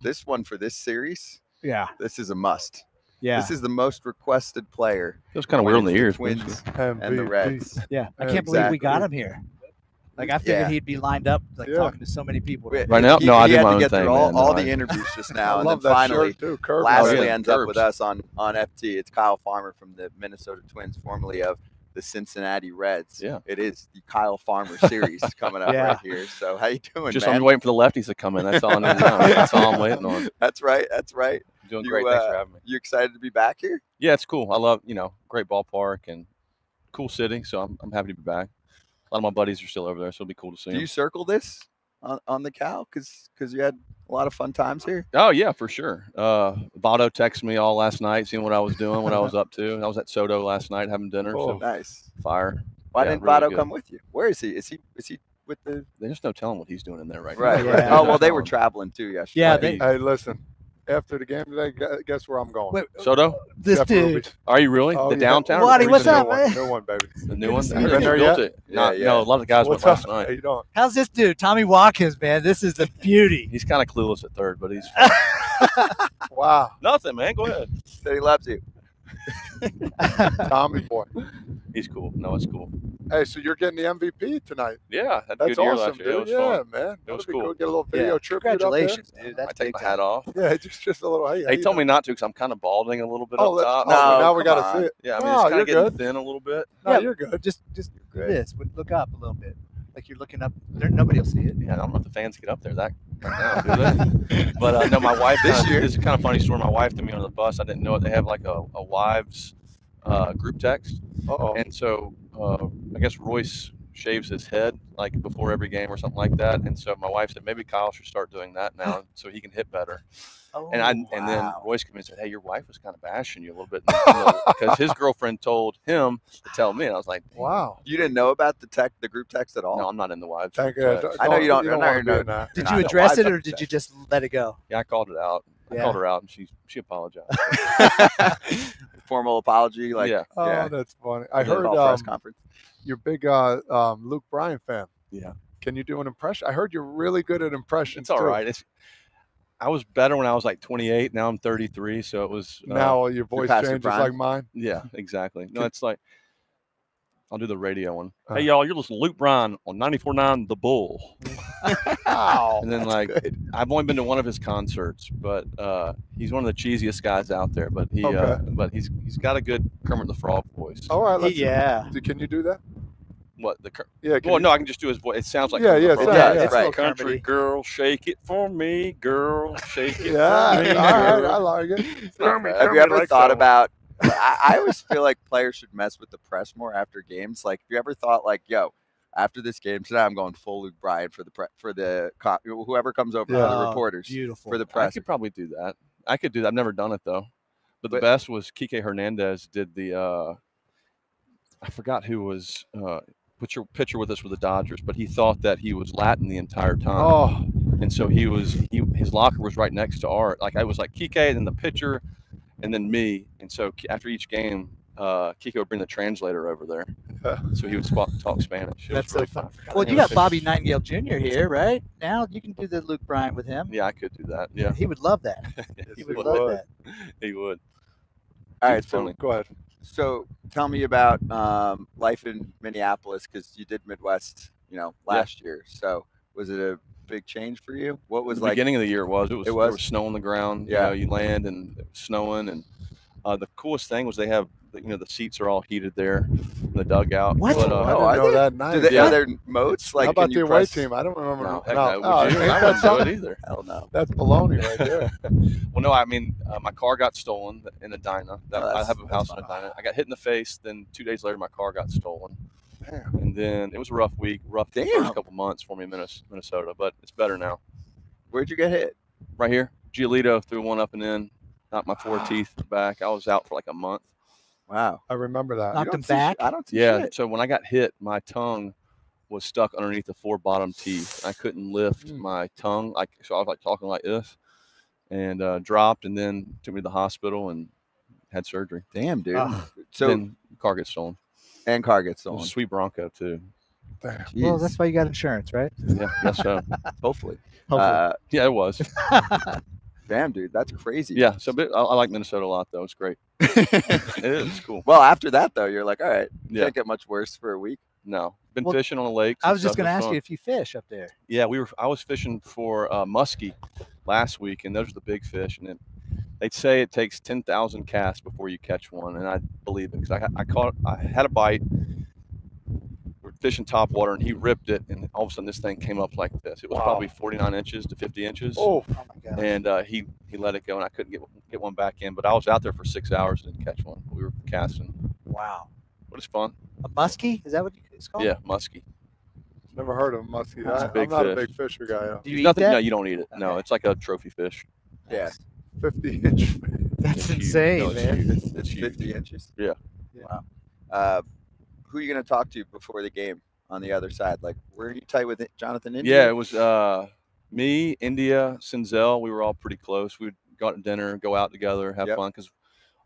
this one for this series, Yeah. this is a must. Yeah. This is the most requested player. It was kind of weird in the ears. Twins and the Reds. yeah. I can't believe we got him here. Like I figured Yeah. he'd be lined up, like Yeah. talking to so many people. Wait, Right now? he, No, I did had my to own get thing, through all, man. all No, the I- interviews just I now, and then love that finally, shirt too. Lastly Oh, yeah, ends up with us on on FT. It's Kyle Farmer from the Minnesota Twins, formerly of the Cincinnati Reds. Yeah. it is the Kyle Farmer series coming up Yeah. right here. So how you doing, Just man? I'm waiting for the lefties to come in. That's all I know. That's all I'm waiting on. That's right. That's right. Doing You, great. Thanks uh, for having me. You excited to be back here? Yeah, it's cool. I love you know great ballpark and cool city. So I'm I'm happy to be back. A lot of my buddies are still over there, so it'll be cool to see Do them. you circle this on, on the cow? Because because you had a lot of fun times here. Oh yeah, for sure. Uh, Votto texted me all last night, seeing what I was doing, what I was up to. I was at Sotto last night having dinner. Oh. So Nice. fire. Why Yeah, didn't really Votto good. come with you? Where is he? Is he is he with the There's no telling what he's doing in there right, right? now. right. Yeah. Oh well, they were traveling too yesterday. Yeah, they- Hey, listen. After the game today, guess where I'm going? Wait, Sotto, this Jeff dude. Ruby's. are you really Oh, the yeah. downtown? Waddy, what's the New up, one, man? New one, baby. The new one. to see I you. Been there built yet? it. Not, Yeah, No, a lot of the guys What's went up? last night. How you doing? How's this dude? Tommy Watkins, man. This is the beauty. He's kind of clueless at third, but he's Wow, nothing, man. Go ahead. Said he loves you. Tommy boy. He's cool. No, it's cool. Hey, so you're getting the MVP tonight? Yeah, had That's good year awesome, last year. It dude. was Yeah, fun. man. That was would be cool. Get a little video Yeah, tribute Congratulations, dude. I take big my time. hat off. Yeah, just just a little. Hey, how He you told me not to because I'm kind of balding a little bit Oh, up top. oh, No, now we got to on. see it. Yeah, I mean, No, it's oh, kind of getting good. thin a little bit. No, Yeah, you're good. Just, just Good. this. would Look up a little bit, like you're looking up. There, nobody will see it. Yeah, I don't know if the fans get up there that right now, but uh, no, my wife. This year. This is a kind of funny story. My wife threw me on the bus. I didn't know it. They have like a, a wives uh, group text, Uh-oh. and so uh, I guess Royce shaves his head like before every game or something like that. And so my wife said maybe Kyle should start doing that now so he can hit better. Oh, And I and then wow. Royce came in and said, "Hey, your wife was kind of bashing you a little bit because his girlfriend told him to tell me." And I was like, Wow. You didn't know about the tech, the group text at all? "No, I'm not in the wives." Thank you. I know you don't- You I'm don't not want to your be that. Did you address it or did that. you just let it go? Yeah, I called it out. I Yeah. called her out, and she she apologized. Formal apology, like yeah, Oh, Yeah. that's funny. I Yeah. heard call press um, conference. You're big uh, um, Luke Bryan fan. Yeah. Can you do an impression? I heard you're really good at impressions. it's all too. right. It's I was better when I was like 28. Now I'm 33, so it was uh, Now your voice your changes prime. like mine. Yeah, exactly. No, it's like I'll do the radio one. Uh. Hey y'all, you're listening to Luke Bryan on 94.9 The Bull. Wow. And then like Good. I've only been to one of his concerts, but uh, he's one of the cheesiest guys out there. But he, uh, Okay. but he's he's got a good Kermit the Frog voice. all right. Let's, yeah. do- Can you do that? What the? Ker- Yeah. Well, you- no, I can just do his voice. It sounds like Yeah, Kermit yeah, the it Frog. does, it's right. Country Kermity. girl, shake it for me, girl, shake it Yeah. for me. all right. I like it. Have you ever thought about? I, I always feel like players should mess with the press more after games. Like, have you ever thought, like, yo, after this game today, I'm going full Luke Bryan for the pre- for the co- whoever comes over for the reporters Beautiful. for the press. I could probably do that. I could do that. I've never done it though. But the But- best was Kike Hernandez did the uh I forgot who was uh put your picture with us with the Dodgers, but he thought that he was Latin the entire time. Oh, And so he was he his locker was right next to our like I was like Kike and then the pitcher and then me. And so after each game, uh Kike would bring the translator over there. So he would spa- talk Spanish. It That's so really fun. fun. Well, you got Bobby Nightengale Jr. here, right? Now you can do the Luke Bryan with him. Yeah, I could do that. Yeah. He would love that. yes, He would would. love that. He would. All right, It's so. Go ahead. so tell me about um, life in Minneapolis because you did Midwest, you know, Yeah. last year. So was it a big change for you? What was the like? beginning of the year it was. It was. It There was? was snow on the ground. Yeah. You, know, you land and it was snowing, and uh, the coolest thing was they have you know the seats are all heated there, in the dugout. What? But, I uh, Oh, didn't know they? that. Do they, Yeah. Are there moats? Like, How about can you the away press- team? I don't remember. no, heck no. no. Oh, you? ain't I that wouldn't do something? either. Hell no. That's baloney right there. Well, no, I mean uh, my car got stolen in Edina. That, Oh, I have a house in a fine. Dyna. I got hit in the face. Then two days later, my car got stolen, Damn. and then it was a rough week, rough the Damn. first couple months for me in Minnesota, but it's better now. Where'd you get hit? Right here, Giolito threw one up and in, knocked my four teeth back. I was out for like a month. Wow. I remember that. You Knocked don't him see sh- back? I don't see Yeah. shit. So when I got hit, my tongue was stuck underneath the four bottom teeth. I couldn't lift Mm. my tongue. Like so, I was like talking like this, and uh, dropped, and then took me to the hospital and had surgery. Damn, dude. Ah. so then car gets stolen. and car gets stolen. sweet Bronco too. Damn. Well, that's why you got insurance, right? Yeah, yes, so hopefully. Hopefully. Uh, yeah, it was. Damn, dude, that's crazy. Yeah, so I, I like Minnesota a lot though. It's great. It is cool. well, after that though, you're like, all right, Yeah, can't get much worse for a week. no, been Well, fishing on the lakes. I was just going to ask fun. you if you fish up there. Yeah, we were. I was fishing for uh, muskie last week, and those are the big fish. And it, they'd say it takes ten thousand casts before you catch one, and I believe it because I, I caught. I had a bite. We're fishing top water, and he ripped it, and all of a sudden this thing came up like this. It was Wow. probably forty nine inches to fifty inches. Oh, Oh my god. And uh, he he let it go, and I couldn't get get one back in. But I was out there for six hours and didn't catch one. We were casting, Wow. but it's fun. A muskie? Is that what it's called? Yeah, muskie. never heard of a muskie. That's a I, I'm big not a big fisher guy. yeah. Do you eat Nothing. that? No, you don't eat it. No, it's like a trophy fish. Yeah. 50 inch. That's It's huge. insane, No, it's man. huge. It's, It's it's huge. 50 inches. Yeah. Wow. Uh, who are you going to talk to before the game on the other side? Like, were you tight with it, Jonathan? India? Yeah, it was uh, me, India, Senzel. We were all pretty close. We'd go out to dinner, go out together, have Yep. fun because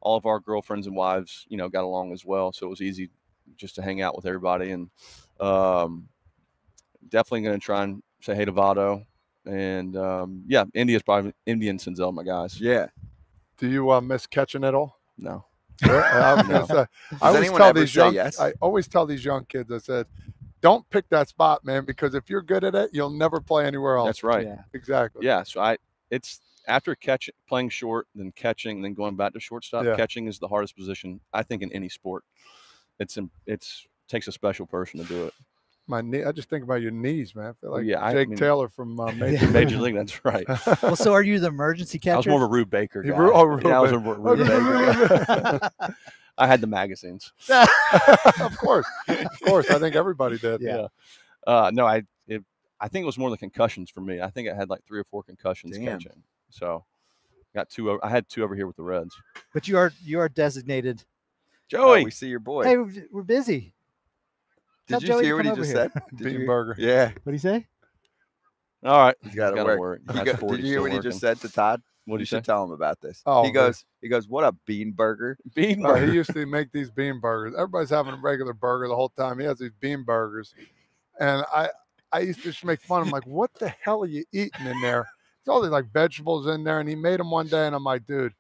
all of our girlfriends and wives, you know, got along as well. So it was easy just to hang out with everybody. And um, definitely going to try and say hey to Votto. And um, yeah, India's probably Indian Senzel, my guys. Yeah. Do you uh, miss catching at all? No. Yeah, I, No. Uh, say, I always tell these young, yes? I always tell these young kids, I said, don't pick that spot, man, because if you're good at it, you'll never play anywhere else. That's right. Yeah. Exactly. Yeah. So I, it's after catching, playing short, then catching, then going back to shortstop. Yeah. Catching is the hardest position I think in any sport. It's it's takes a special person to do it. My knee. I just think about your knees, man. I feel Oh, like yeah, I Jake mean- Taylor from uh, Major Yeah. Major League. That's right. Well, so are you the emergency catcher? I was more of a Rube Baker guy. Ru- oh, yeah, I was a Rube Rube Baker. I had the magazines. of course, of course. I think everybody did. Yeah. Uh, no, I it, I think it was more of the concussions for me. I think I had like three or four concussions Damn. catching. So got two. Over, I had two over here with the Reds. but you are you are designated. Oh, Joey, we see your boy. Hey, we're, we're busy. Tell Did you Joey hear what he just over said? Did Bean you- burger. Yeah. What do you say? all right, He's got to work. work. You That's go- did you hear still what he just said to Todd? What do you you say? should tell him about this. Oh, he good. goes, he goes, what a bean burger. Bean Oh, burger. he used to make these bean burgers. Everybody's having a regular burger the whole time. He has these bean burgers, and I, I used to just make fun. I'm like, what the hell are you eating in there? There's all these like vegetables in there, and he made them one day, and I'm like, dude,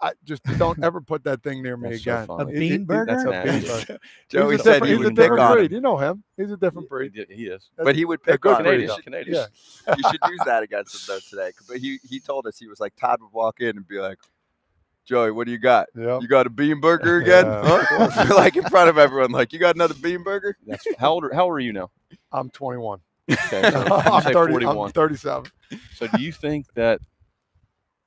I just don't ever put that thing near me That's so again. funny. A He- he- bean burger? That's a bean burger. Joey he's a said different, he he's a would pick different on breed. him, You know him. He's a different He, breed. did- he is. but he would pick good on him. Canadian. You should, Canadian. Yeah. you should use that against him though today. But he he told us he was like Todd would walk in and be like, Joey, what do you got? Yeah. You got a bean burger again? Yeah, Huh? like in front of everyone, like you got another bean burger? That's how old? Are, how old are you now? I'm 21. Okay, so I'm say 30. 41. I'm 37. So do you think that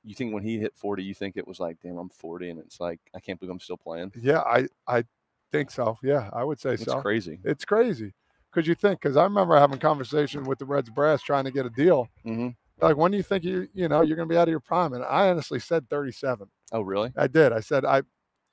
you think when he hit 40, you think it was like, damn, I'm 40 and it's like I can't believe I'm still playing? Yeah, I I think so. Yeah, I would say It's so. It's crazy. It's crazy because you think because I remember having conversation with the Reds brass trying to get a deal. hmm Like, when do you think you you know you're going to be out of your prime? And I honestly said 37. Oh, really? I did. I said I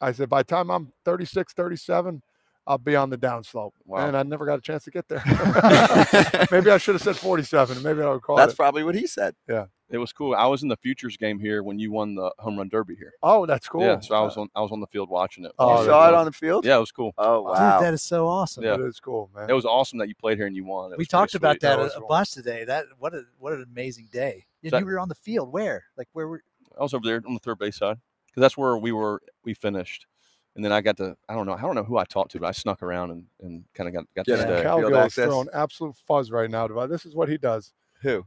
I said by the time I'm 36, 37, I'll be on the downslope. Wow. And I never got a chance to get there. maybe I should have said 47. and Maybe I would call That's it. probably what he said. Yeah. It was cool. I was in the futures game here when you won the home run derby here. Oh, that's cool. Yeah, so I was on I was on the field watching it. Oh, you saw it on the field? Yeah, it was cool. Oh Dude, wow. that is so awesome. Yeah. It is cool, man. It was awesome that you played here and you won. It we talked about sweet. that That a, was a cool. bunch today. That what a what an amazing day. And So- you were on the field. Where? Like where were? I was over there on the third base side because that's where we were. We finished, and then I got to. I don't know. I don't know who I talked to, but I snuck around and, and kind of got got Yeah, to man. stay. Cal- field is throwing absolute fuzz right now. This is what he does. Who?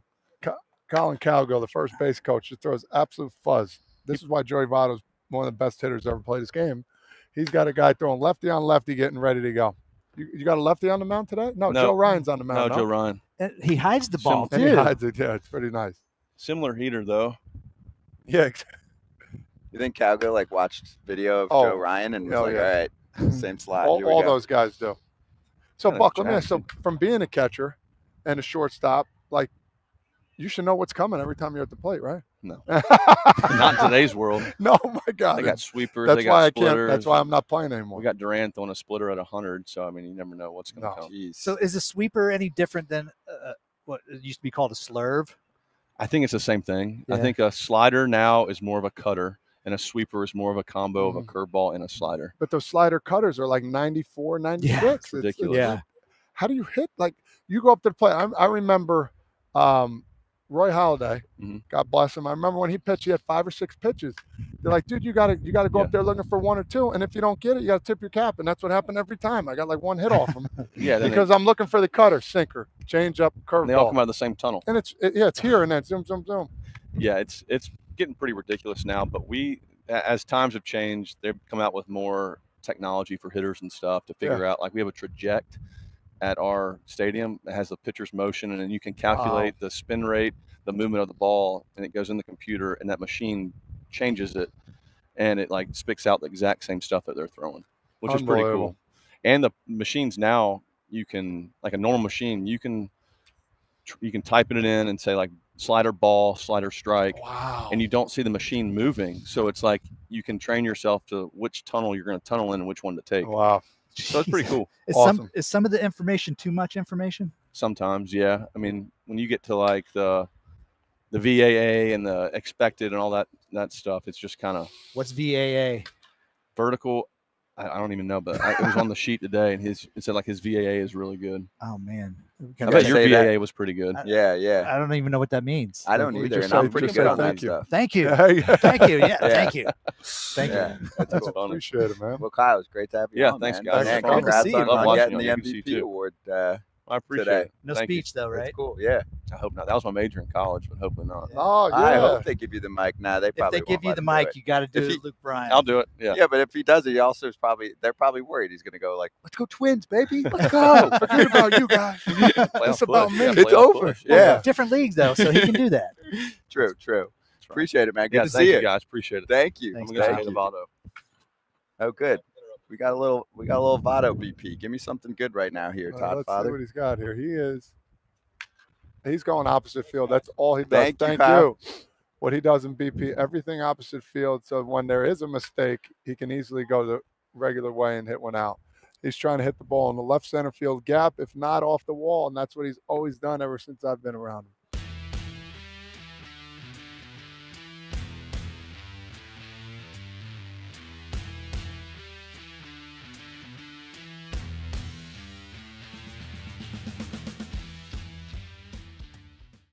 Collin Cowgill, the first base coach, just throws absolute fuzz. This is why Joey Votto's one of the best hitters ever played this game. He's got a guy throwing lefty on lefty, getting ready to go. You, you got a lefty on the mound today? No, No. Joe Ryan's on the mound. No, mound. Joe Ryan. And he hides the ball and he hides it. Yeah, it's pretty nice. Similar heater though. Yeah, ex- You think Cowgill like watched video of Oh, Joe Ryan and was hell like, yeah. all right, same slide. all, all those guys do. So, Kinda Buck, let me ask so from being a catcher and a shortstop, like you should know what's coming every time you're at the plate, right? No. Not in today's world. no, my God. They got sweepers. that's they got why I can't. That's why I'm not playing anymore. we got Duran throwing a splitter at hundred. So I mean, you never know what's going to No. come. Jeez. So is a sweeper any different than uh, what it used to be called a slurve? I think it's the same thing. I think a slider now is more of a cutter, and a sweeper is more of a combo of a Mhm. curveball and a slider. but those slider cutters are like 94, 96. It's- ridiculous. Yeah. How do you hit? Like you go up there to the plate. I, I remember um, Roy Halladay, Mhm. God bless him. I remember when he pitched, he had five or six pitches. They're like, dude, you gotta you gotta go Yeah. up there looking for one or two, and if you don't get it, you gotta tip your cap, and that's what happened every time. I got like one hit off him Yeah, then because I'm looking for the cutter, sinker, change up, they, they all come curveball, out of the same tunnel. and it's it, yeah, it's here and then zoom zoom zoom. Yeah, it's it's getting pretty ridiculous now. But we, as times have changed, they've come out with more technology for hitters and stuff to figure out. Like we have a Trajekt at our stadium that has the pitcher's motion, and then you can calculate the spin rate, the movement of the ball, and it goes in the computer, and that machine changes it, and it like spits out the exact same stuff that they're throwing, which is pretty cool. And the machines now, you can like a normal machine, you can you can type it in and say like slider ball, slider strike, Wow. and you don't see the machine moving. So it's like you can train yourself to which tunnel you're going to tunnel in and which one to take. wow. So it's pretty cool. Is Awesome. some is some of the information too much information? Sometimes, yeah. I mean, when you get to like the the VAA and the expected and all that that stuff, it's just kind of What's VAA? vertical. I, I don't even know, but I, it was on the sheet today, and his it said like his VAA is really good. Oh man, I bet your say that. VAA was pretty good. I- Yeah, yeah. I don't even know what that means. I don't We either, just and I'm pretty just good say on that thank you. stuff. Thank you, Yeah, yeah. thank you, yeah, Yeah. thank you, thank Yeah, you. that's That's cool. funny. Appreciate it, man. Well, Kyle, it's great to have you Yeah, on, thanks, man. guys. And Good to congrats see you. on, Love on watching getting the on UBC MVP too. award. Uh, I appreciate Today. it. No Thank you. speech though, that's right? cool. Yeah. I hope not. That was my major in college, but hopefully not. Oh yeah. I hope they give you the mic. Nah, they If they give won't you the mic, it. you got to do If he- Luke Bryan. I'll do it. Yeah. Yeah, but if he does it, he also is probably they're probably worried he's going to go like, "Let's go Twins, baby, let's go." Forget about you guys. Playoff It's about push. me. Yeah, It's over. push. Yeah. different leagues though, so he can do that. true, true. Right. Appreciate it, man. Good Yeah, to thank see you you. guys. Appreciate it. Thank you. Thanks, I'm gonna guys. say Thank you. Nevada. Oh, good. We got a little. We got a little Votto BP. Give me something good right now here, Todd let's see what he's got here. He is. He's going opposite field. That's all he does. Thank you, Thank Kyle. you. What he does in BP, everything opposite field. So when there is a mistake, he can easily go the regular way and hit one out. He's trying to hit the ball in the left center field gap, if not off the wall, and that's what he's always done ever since I've been around him.